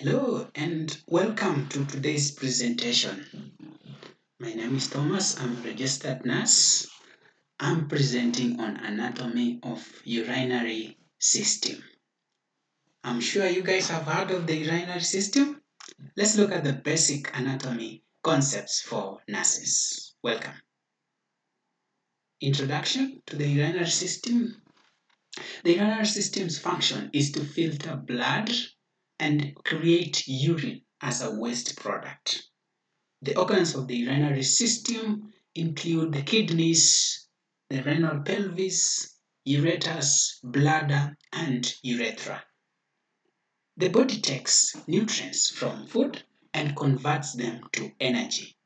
Hello and welcome to today's presentation. My name is Thomas, I'm a registered nurse. I'm presenting on anatomy of urinary system. I'm sure you guys have heard of the urinary system. Let's look at the basic anatomy concepts for nurses. Welcome. Introduction to the urinary system. The urinary system's function is to filter blood and create urine as a waste product. The organs of the urinary system include the kidneys, the renal pelvis, ureters, bladder, and urethra. The body takes nutrients from food and converts them to energy.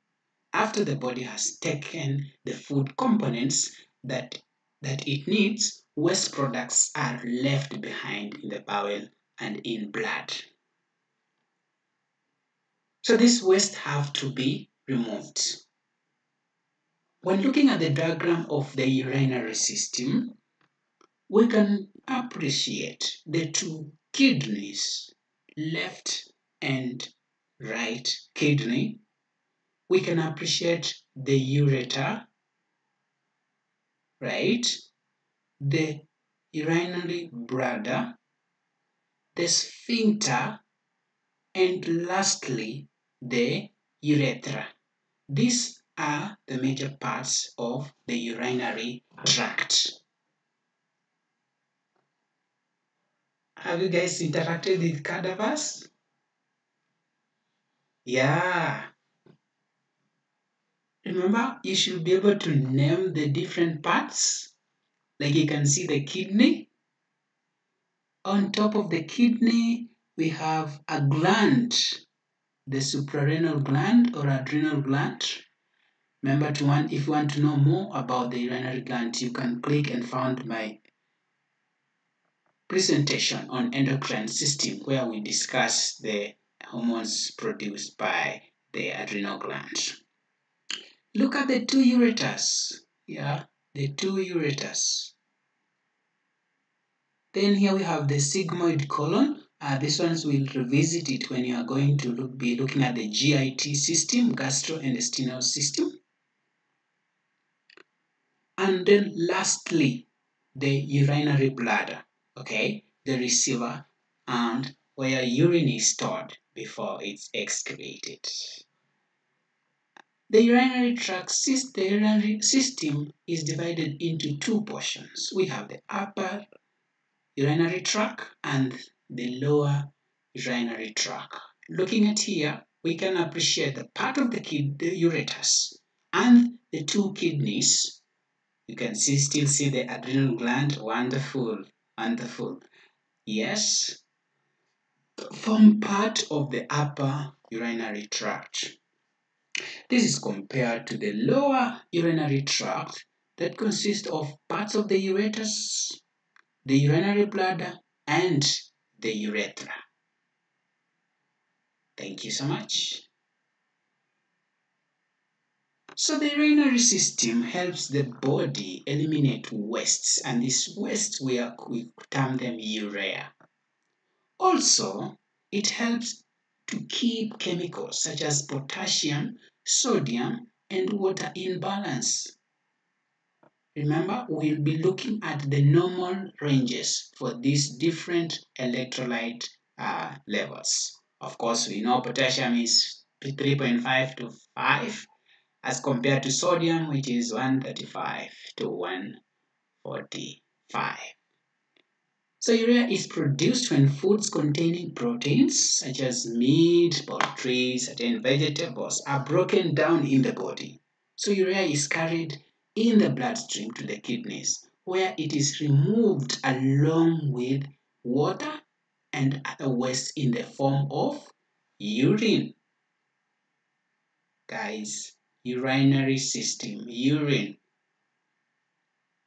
After the body has taken the food components that, that it needs, waste products are left behind in the bowel and in blood. So these waste have to be removed. When looking at the diagram of the urinary system, we can appreciate the two kidneys, left and right kidney. We can appreciate the ureter, right? The urinary bladder, the sphincter, and lastly, the urethra. These are the major parts of the urinary tract. Have you guys interacted with cadavers? Yeah. Remember, you should be able to name the different parts. Like you can see the kidney. On top of the kidney, we have a gland, the suprarenal gland or adrenal gland. Remember to want, if you want to know more about the urinary gland, you can click and find my presentation on endocrine system where we discuss the hormones produced by the adrenal gland. Look at the two ureters. Yeah, the two ureters. Then here we have the sigmoid colon. Uh, this ones we'll revisit it when you are going to look, be looking at the GIT system, gastrointestinal system. And then lastly, the urinary bladder, okay, the receiver and where urine is stored before it's excreted. The urinary tract the urinary system is divided into two portions. We have the upper urinary tract and the lower urinary tract. Looking at here, we can appreciate the part of the, kid, the ureters and the two kidneys you can see still see the adrenal gland. Wonderful, wonderful. Yes, form part of the upper urinary tract. This is compared to the lower urinary tract that consists of parts of the ureters, the urinary bladder, and the urethra. Thank you so much. So the urinary system helps the body eliminate wastes, and these wastes we, we term them urea. Also, it helps to keep chemicals such as potassium, sodium, and water in balance. Remember, we'll be looking at the normal ranges for these different electrolyte uh, levels. Of course, we know potassium is 3.5 to 5, as compared to sodium which is 135 to 145. So urea is produced when foods containing proteins such as meat, poultry, certain vegetables are broken down in the body. So urea is carried in the bloodstream to the kidneys where it is removed along with water and other waste in the form of urine. Guys, urinary system, urine.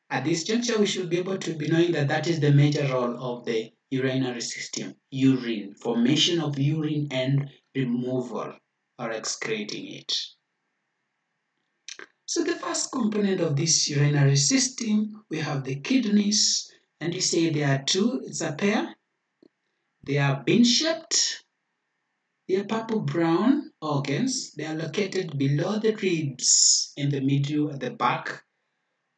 At this juncture, we should be able to be knowing that that is the major role of the urinary system, urine, formation of urine and removal or excreting it. So the first component of this urinary system, we have the kidneys, and you say there are two, it's a pair. They are bean-shaped, They are purple-brown organs. They are located below the ribs in the middle at the back.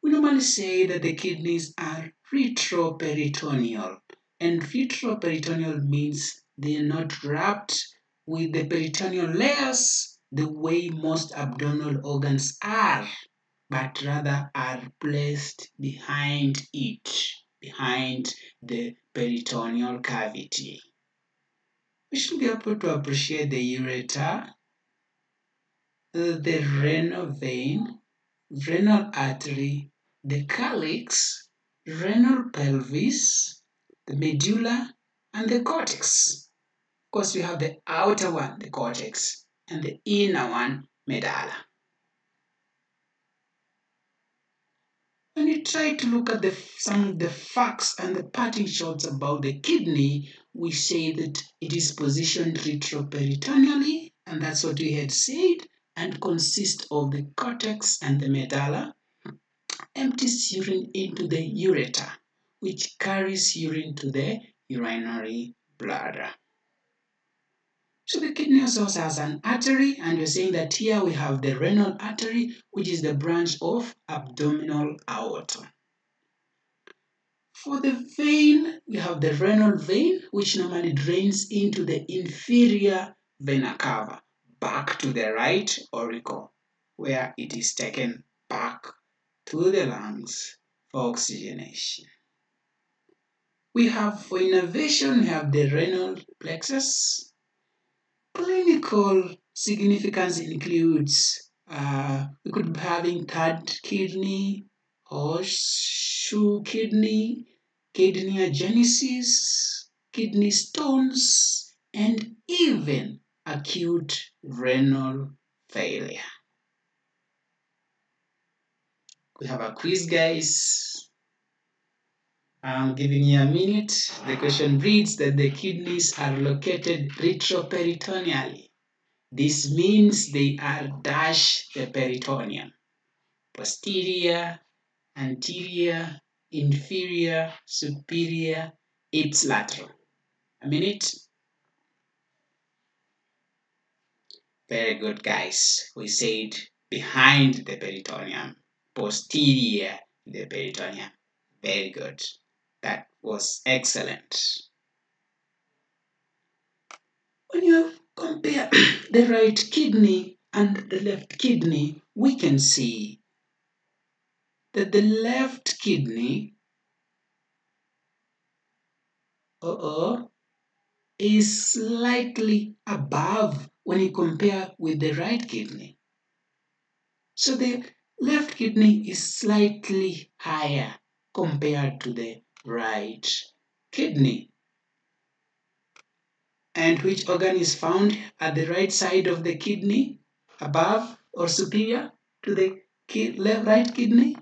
We normally say that the kidneys are retroperitoneal. And retroperitoneal means they are not wrapped with the peritoneal layers the way most abdominal organs are, but rather are placed behind it, behind the peritoneal cavity. We should be able to appreciate the ureter, the renal vein, renal artery, the calyx, renal pelvis, the medulla, and the cortex. Of course, we have the outer one, the cortex, and the inner one, medulla. When you try to look at the, some of the facts and the parting shots about the kidney, we say that it is positioned retroperitoneally, and that's what we had said, and consists of the cortex and the medulla, empties urine into the ureter, which carries urine to the urinary bladder. So the kidney also has an artery, and we're saying that here we have the renal artery, which is the branch of abdominal aorta. For the vein, we have the renal vein, which normally drains into the inferior vena cava, back to the right auricle, where it is taken back to the lungs for oxygenation. We have for innervation, we have the renal plexus, clinical significance includes uh, we could be having third kidney, horseshoe kidney, kidney agenesis, kidney stones, and even acute renal failure. We have a quiz, guys. I'm giving you a minute. The question reads that the kidneys are located retroperitoneally. This means they are dash the peritoneum. Posterior, anterior, inferior, superior, ipsilateral. A minute. Very good, guys. We said behind the peritoneum, posterior the peritoneum. Very good. That was excellent. When you compare the right kidney and the left kidney, we can see that the left kidney uh -oh, is slightly above when you compare with the right kidney. So the left kidney is slightly higher compared to the right kidney. And which organ is found at the right side of the kidney, above or superior to the left right kidney?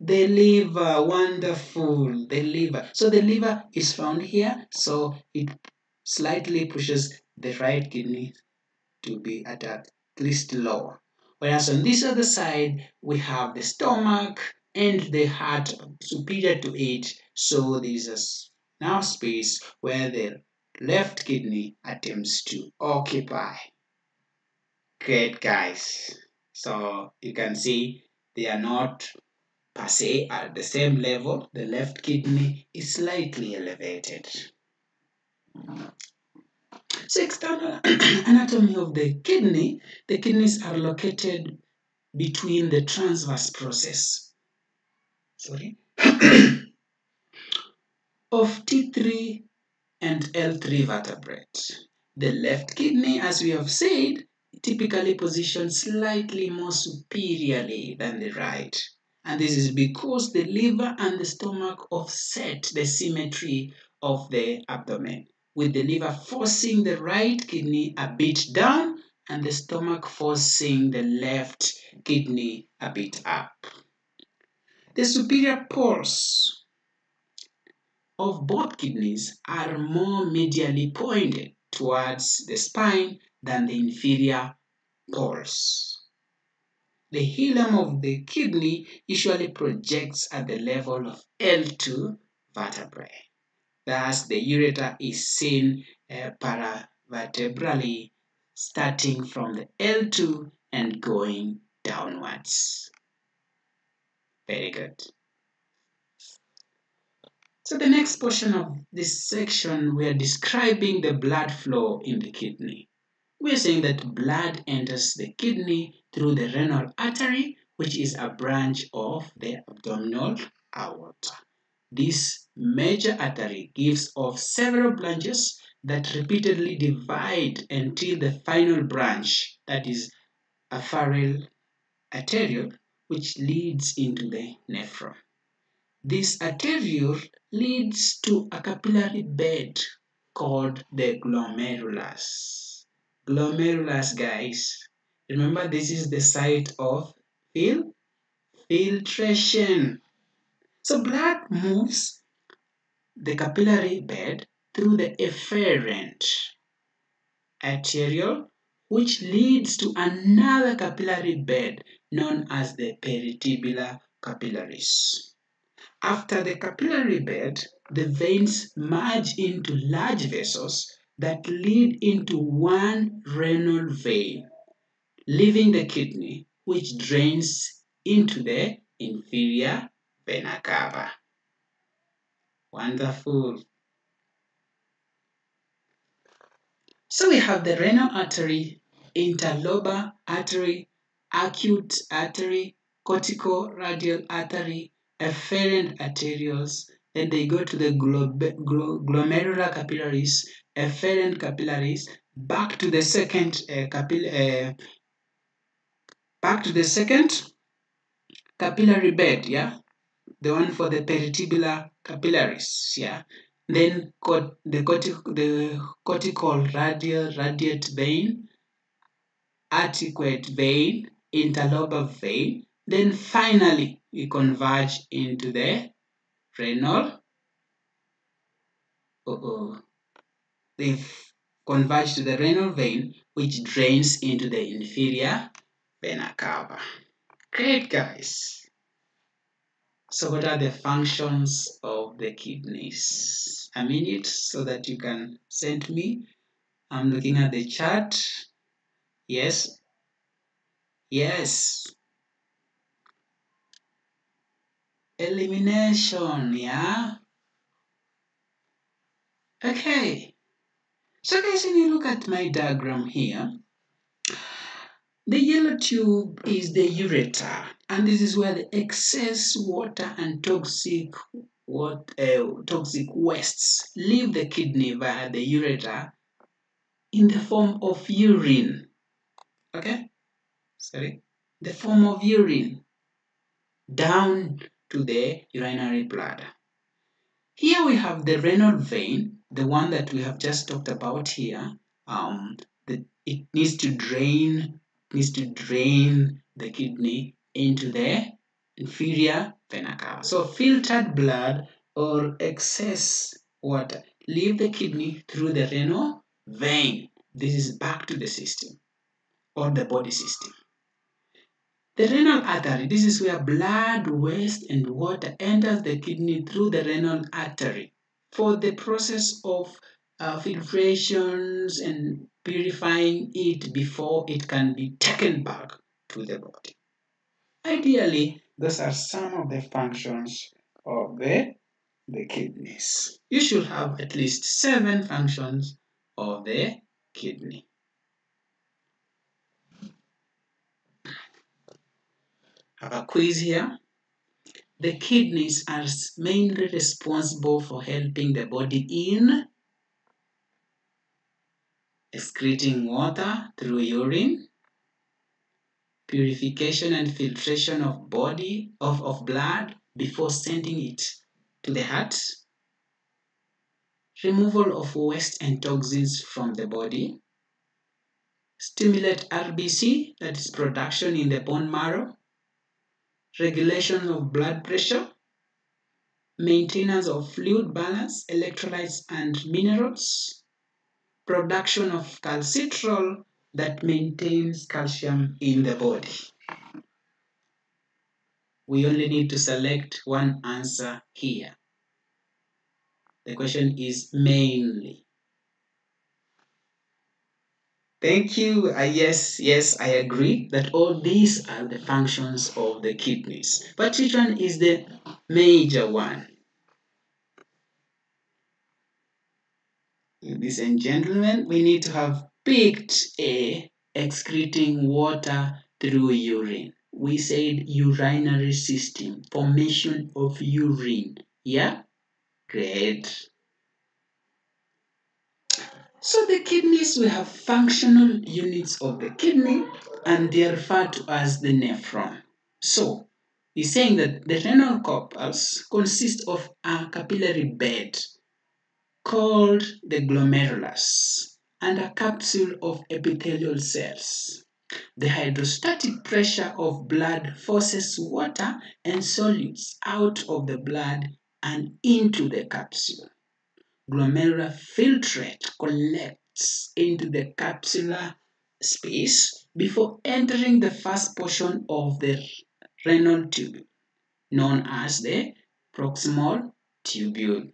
The liver, wonderful, the liver. So the liver is found here, so it slightly pushes the right kidney to be at, at least lower. Whereas on this other side, we have the stomach and the heart superior to it. So there is now space where the left kidney attempts to occupy. Great guys. So you can see they are not per se at the same level. The left kidney is slightly elevated. So external anatomy of the kidney, the kidneys are located between the transverse process sorry, of T3 and L3 vertebrate. The left kidney, as we have said, typically positioned slightly more superiorly than the right. And this is because the liver and the stomach offset the symmetry of the abdomen, with the liver forcing the right kidney a bit down and the stomach forcing the left kidney a bit up. The superior poles of both kidneys are more medially pointed towards the spine than the inferior poles. The hilum of the kidney usually projects at the level of L2 vertebrae. Thus, the ureter is seen uh, para, vertebrally starting from the L2 and going downwards. Very good. So the next portion of this section, we are describing the blood flow in the kidney. We are saying that blood enters the kidney through the renal artery, which is a branch of the abdominal aorta. This major artery gives off several branches that repeatedly divide until the final branch, that is a afferent arteriole, which leads into the nephron. This arteriole leads to a capillary bed called the glomerulus. Glomerulus, guys. Remember, this is the site of fil filtration. So blood moves the capillary bed through the efferent arteriole, which leads to another capillary bed known as the peritubular capillaries. After the capillary bed, the veins merge into large vessels that lead into one renal vein, leaving the kidney, which drains into the inferior vena cava. Wonderful. So we have the renal artery, interlobar artery, arcuate artery, cortico-radial artery, efferent arterioles, then they go to the glomerular capillaries, efferent capillaries, back to the second uh, capil uh, back to the second capillary bed, yeah, the one for the peritubular capillaries, yeah. Then cort the, cortic the cortical radial radiate vein, articulate vein, interlobar vein, then finally we converge into the renal. Uh -oh. They converge to the renal vein, which drains into the inferior vena cava. Great, guys. So what are the functions of the kidneys? A minute so that you can send me. I'm looking at the chart. Yes. Yes. Elimination, yeah? Okay. So guys, when you look at my diagram here, the yellow tube is the ureter, and this is where the excess water and toxic what uh, toxic wastes leave the kidney via the ureter in the form of urine. Okay, sorry, the form of urine down to the urinary bladder. Here we have the renal vein, the one that we have just talked about here. Um, the, it needs to drain needs to drain the kidney into the inferior vena cava. So filtered blood or excess water leave the kidney through the renal vein. This is back to the system or the body system. The renal artery, this is where blood, waste, and water enters the kidney through the renal artery for the process of uh, filtrations and purifying it before it can be taken back to the body. Ideally, those are some of the functions of the, the kidneys. You should have at least seven functions of the kidney. A quiz here. The kidneys are mainly responsible for helping the body in excreting water through urine, purification and filtration of body of, of blood before sending it to the heart, removal of waste and toxins from the body, stimulate RBC, that is production in the bone marrow, regulation of blood pressure, maintenance of fluid balance, electrolytes and minerals, production of calcitriol that maintains calcium in the body. We only need to select one answer here. The question is mainly. Thank you. Uh, yes, yes, I agree that all these are the functions of the kidneys. But which one is the major one? Ladies and gentlemen, we need to have picked A, excreting water through urine. We said urinary system, formation of urine. Yeah? Great. So the kidneys, we have functional units of the kidney and they are referred to as the nephron. So he's saying that the renal corpus consists of a capillary bed called the glomerulus and a capsule of epithelial cells. The hydrostatic pressure of blood forces water and solutes out of the blood and into the capsule glomerular filtrate collects into the capsular space before entering the first portion of the renal tubule, known as the proximal tubule.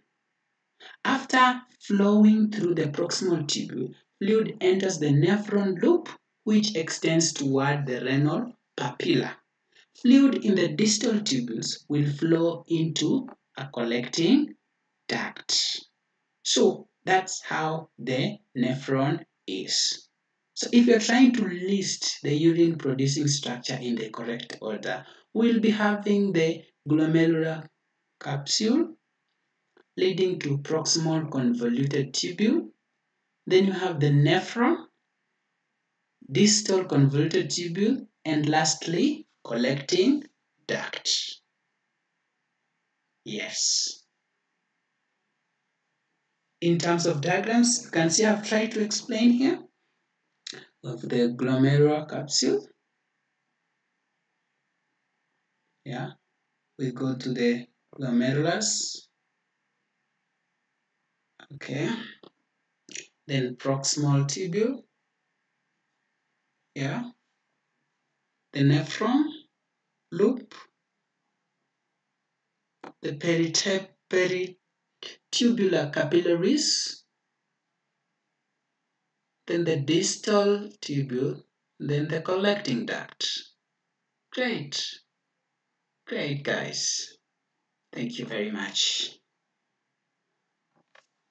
After flowing through the proximal tubule, fluid enters the nephron loop, which extends toward the renal papilla. Fluid in the distal tubules will flow into a collecting duct. So that's how the nephron is. So if you're trying to list the urine producing structure in the correct order, we'll be having the glomerular capsule leading to proximal convoluted tubule. Then you have the nephron, distal convoluted tubule, and lastly, collecting duct. Yes in terms of diagrams, you can see I've tried to explain here of the glomerular capsule. Yeah, we go to the glomerulus. Okay, then proximal tubule. Yeah, the nephron loop, the peritep tubular capillaries, then the distal tubule, then the collecting duct. Great. Great, guys. Thank you very much.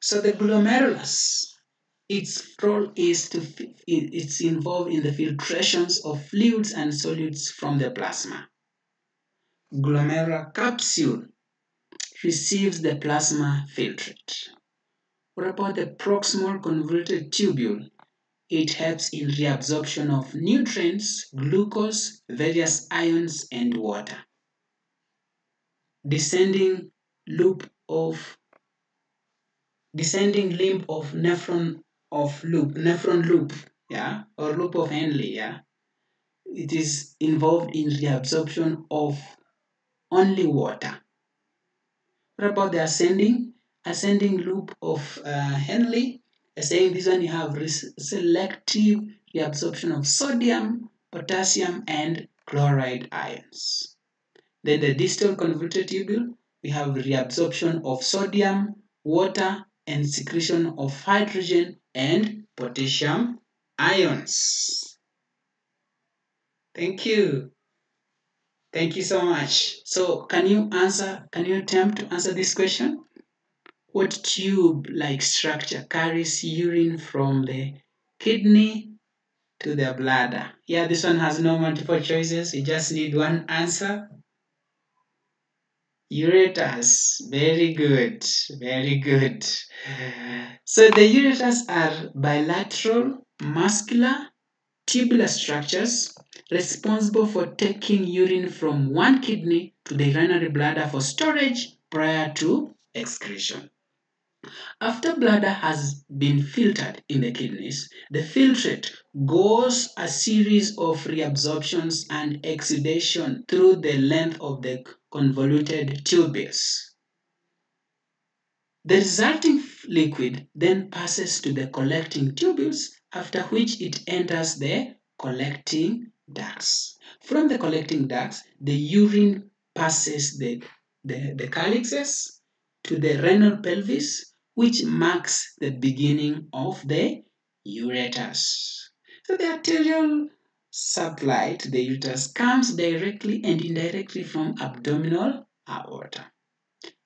So the glomerulus, its role is to it's involved in the filtrations of fluids and solutes from the plasma. Glomerular capsule receives the plasma filtrate. What about the proximal convoluted tubule? It helps in reabsorption of nutrients, glucose, various ions, and water. Descending loop of descending limb of nephron of loop, nephron loop, yeah, or loop of Henle, yeah. It is involved in reabsorption of only water. What about the ascending? Ascending loop of uh, Henle. Saying this one you have selective reabsorption of sodium, potassium, and chloride ions. Then the distal convoluted tubule, we have reabsorption of sodium, water, and secretion of hydrogen and potassium ions. Thank you. Thank you so much. So can you answer, can you attempt to answer this question? What tube-like structure carries urine from the kidney to the bladder? Yeah, this one has no multiple choices. You just need one answer. Ureters. Very good. Very good. So the ureters are bilateral, muscular, tubular structures responsible for taking urine from one kidney to the urinary bladder for storage prior to excretion. After bladder has been filtered in the kidneys, the filtrate goes a series of reabsorptions and exudation through the length of the convoluted tubules. The resulting liquid then passes to the collecting tubules, after which it enters the collecting ducts. From the collecting ducts, the urine passes the, the, the calyxes to the renal pelvis, which marks the beginning of the ureters. So the arterial supply to the uterus comes directly and indirectly from abdominal aorta.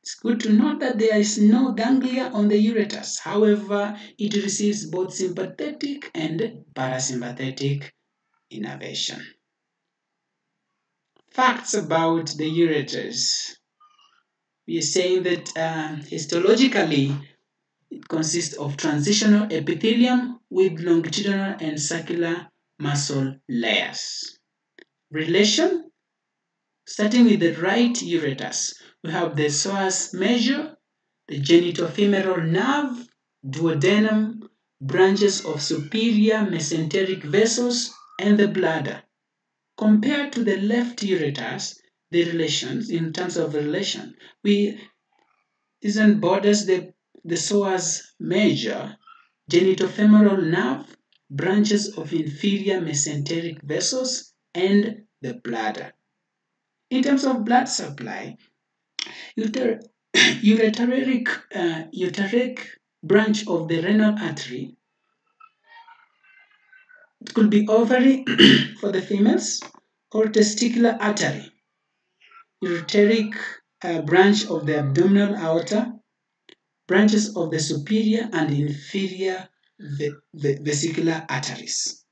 It's good to note that there is no ganglia on the ureter. However, it receives both sympathetic and parasympathetic innervation. Facts about the ureters. We are saying that uh, histologically it consists of transitional epithelium with longitudinal and circular muscle layers. Relation starting with the right ureters, we have the psoas major, the genitofemoral nerve, duodenum, branches of superior mesenteric vessels, and the bladder. Compared to the left ureters, the relations, in terms of relation, we isn't borders the, the psoas major, genitofemoral nerve, branches of inferior mesenteric vessels, and the bladder. In terms of blood supply, uter uh, ureteric branch of the renal artery it could be ovary for the females or testicular artery, ureteric uh, branch of the abdominal aorta, branches of the superior and inferior ve ve vesicular arteries.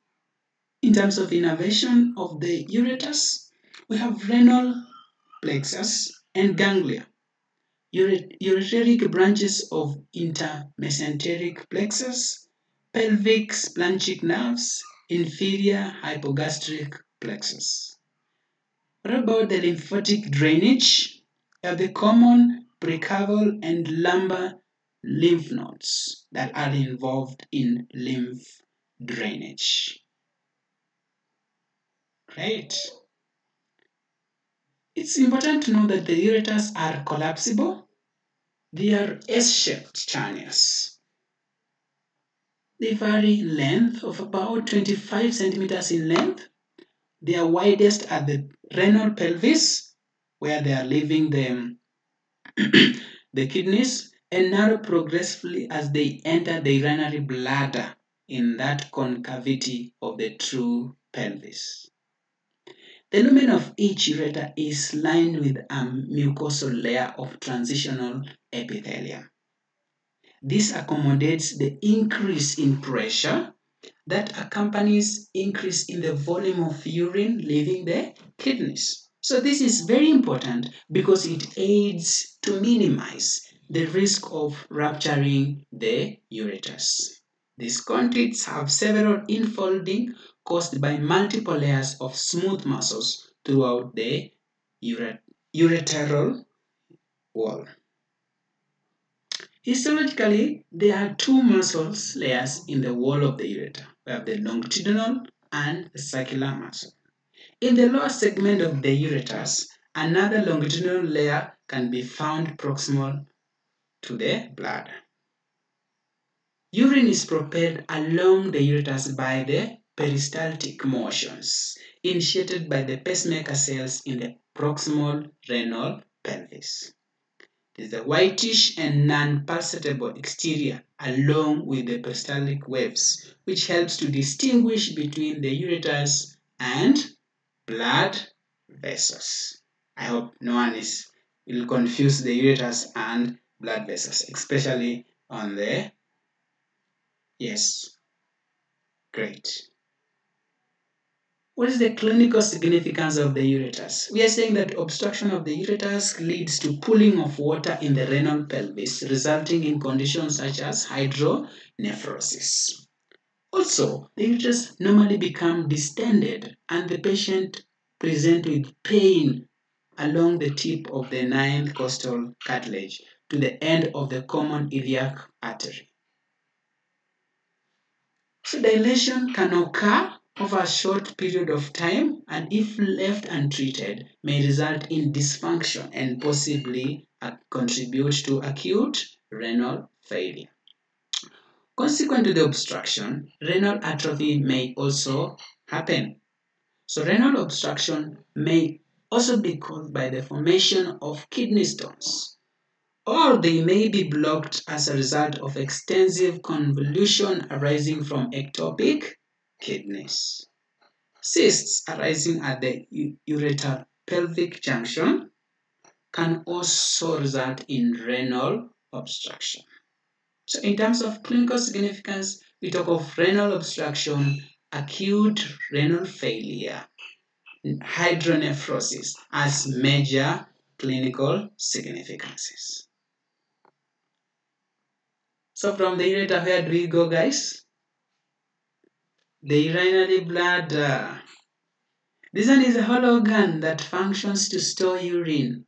In terms of innervation of the ureters, we have renal plexus and mm-hmm. ganglia, ureteric branches of intermesenteric plexus, pelvic splanchnic nerves, inferior hypogastric plexus. What about the lymphatic drainage? Are the common precaval and lumbar lymph nodes that are involved in lymph drainage. Great. It's important to know that the ureters are collapsible. They are S-shaped channels. They vary in length of about 25 centimeters in length. They are widest at the renal pelvis, where they are leaving the, the kidneys, and narrow progressively as they enter the urinary bladder in that concavity of the true pelvis. The lumen of each ureter is lined with um, a mucosal layer of transitional epithelium. This accommodates the increase in pressure that accompanies increase in the volume of urine leaving the kidneys. So this is very important because it aids to minimize the risk of rupturing the ureters. These conduits have several infolding caused by multiple layers of smooth muscles throughout the uret ureteral wall. Histologically, there are two muscles layers in the wall of the ureter. We have the longitudinal and the circular muscle. In the lower segment of the ureters, another longitudinal layer can be found proximal to the bladder. Urine is propelled along the ureters by the peristaltic motions initiated by the pacemaker cells in the proximal renal pelvis. It is the whitish and non-pulsatile exterior along with the peristaltic waves, which helps to distinguish between the ureters and blood vessels. I hope no one is will confuse the ureters and blood vessels, especially on the yes. Great. What is the clinical significance of the ureters? We are saying that obstruction of the ureters leads to pooling of water in the renal pelvis, resulting in conditions such as hydronephrosis. Also, the uterus normally become distended and the patient present with pain along the tip of the ninth costal cartilage to the end of the common iliac artery. So dilation can occur over a short period of time and if left untreated may result in dysfunction and possibly contribute to acute renal failure. Consequent to the obstruction, renal atrophy may also happen. So renal obstruction may also be caused by the formation of kidney stones or they may be blocked as a result of extensive convolution arising from ectopic kidneys. Cysts arising at the ureter pelvic junction can also result in renal obstruction. So in terms of clinical significance, we talk of renal obstruction, acute renal failure, hydronephrosis as major clinical significances. So from the ureter, where do we go, guys? The urinary bladder. This one is a hollow organ that functions to store urine.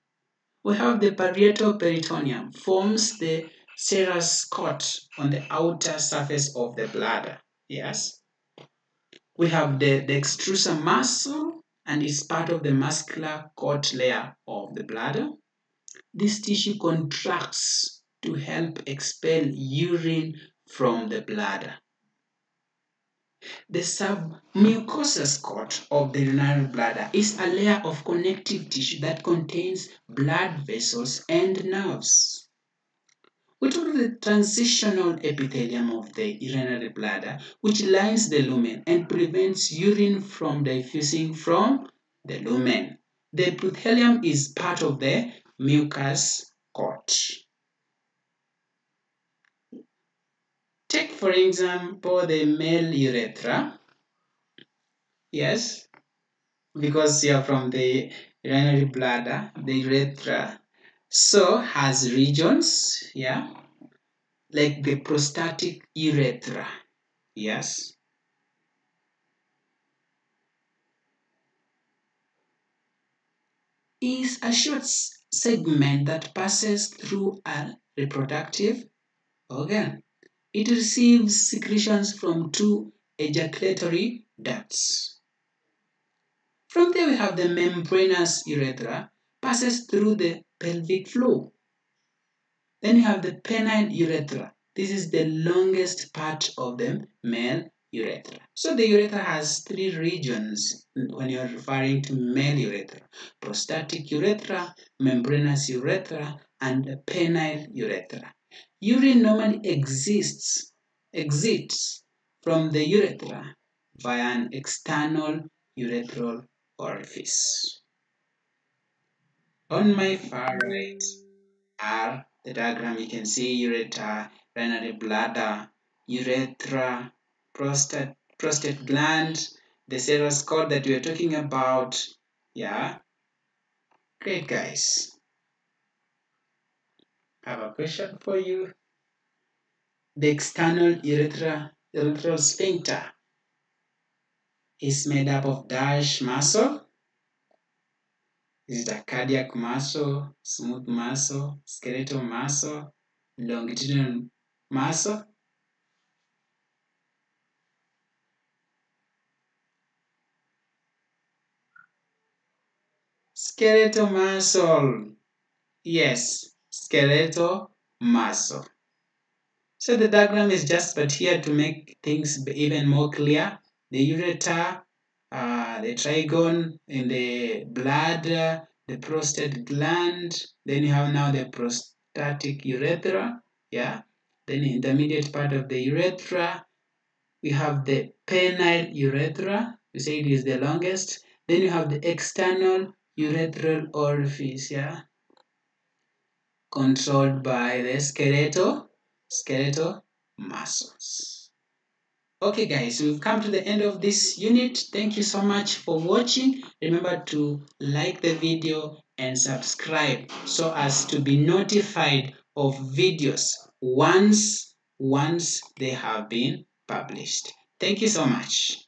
We have the parietal peritoneum, forms the serous coat on the outer surface of the bladder. Yes. We have the, the detrusor muscle and it's part of the muscular coat layer of the bladder. This tissue contracts to help expel urine from the bladder. The submucosous coat of the urinary bladder is a layer of connective tissue that contains blood vessels and nerves. We talk of the transitional epithelium of the urinary bladder, which lines the lumen and prevents urine from diffusing from the lumen. The epithelium is part of the mucous coat. Take, for example, the male urethra. Yes, because you are from the urinary bladder, the urethra so has regions, yeah, like the prostatic urethra. Yes. Is a short segment that passes through a reproductive organ. It receives secretions from two ejaculatory ducts. From there we have the membranous urethra, passes through the pelvic floor. Then you have the penile urethra. This is the longest part of the male urethra. So the urethra has three regions when you're referring to male urethra. Prostatic urethra, membranous urethra, and penile urethra. Urine normally exists, exits from the urethra via an external urethral orifice. On my far right are the diagram you can see ureter, urinary bladder, urethra, prostate, prostate gland, the serous cord that we are talking about. Yeah. Great guys. I have a question for you. The external urethra, urethral sphincter is made up of dash muscle is the cardiac muscle, smooth muscle, skeletal muscle, longitudinal muscle. Skeletal muscle. Yes, skeletal muscle. So the diagram is just but here to make things even more clear. The ureter uh, the trigone in the bladder, the prostate gland, then you have now the prostatic urethra, yeah, then the intermediate part of the urethra, we have the penile urethra, we say it is the longest, then you have the external urethral orifice, yeah, controlled by the skeletal, skeletal muscles. Okay guys, we've come to the end of this unit. Thank you so much for watching. Remember to like the video and subscribe so as to be notified of videos once once they have been published. Thank you so much.